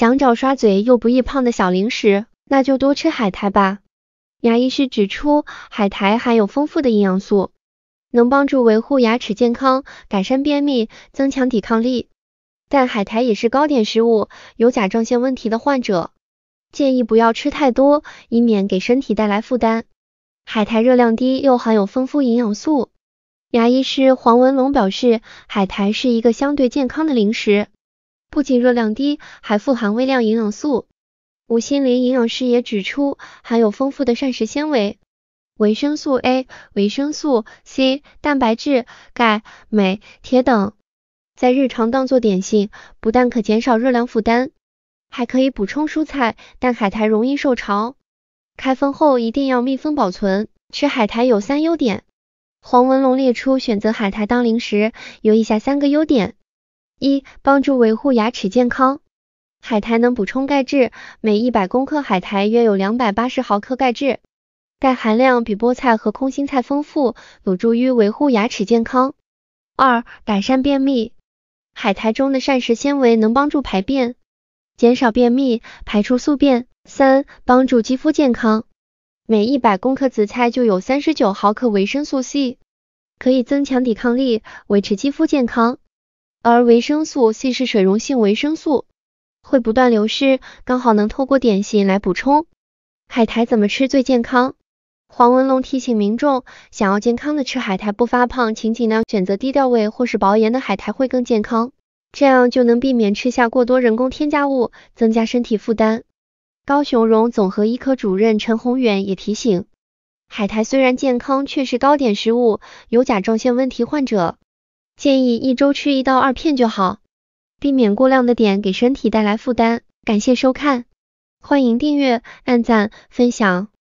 想找刷嘴又不易胖的小零食，那就多吃海苔吧。牙医师指出，海苔含有丰富的营养素，能帮助维护牙齿健康，改善便秘，增强抵抗力。但海苔也是高碘食物，有甲状腺问题的患者建议不要吃太多，以免给身体带来负担。海苔热量低，又含有丰富营养素。牙医师黄文龙表示，海苔是一个相对健康的零食，不仅热量低，还富含微量营养素。吴心林营养师也指出，含有丰富的膳食纤维、维生素 A、维生素 C、蛋白质、钙、镁、铁等。在日常当做点心，不但可减少热量负担，还可以补充蔬菜。但海苔容易受潮，开封后一定要密封保存。吃海苔有三优点，黄文龙列出选择海苔当零食有以下三个优点：一、帮助维护牙齿健康。海苔能补充钙质，每一百克海苔约有两百八十毫克钙质，钙含量比菠菜和空心菜丰富，有助于维护牙齿健康。二、改善便秘。海苔中的膳食纤维能帮助排便，减少便秘，排出宿便。三、帮助肌肤健康。每一百克紫菜就有三十九毫克维生素 C，可以增强抵抗力，维持肌肤健康。而维生素 C 是水溶性维生素，会不断流失，刚好能透过点心来补充。海苔怎么吃最健康？黄文龙提醒民众，想要健康的吃海苔不发胖，请尽量选择低调味或是薄盐的海苔会更健康，这样就能避免吃下过多人工添加物，增加身体负担。高雄荣总和医科主任陈宏远也提醒，海苔虽然健康，却是高碘食物，有甲状腺问题患者建议一周吃一到二片就好，避免过量的碘给身体带来负担。感谢收看，欢迎订阅、按赞、分享。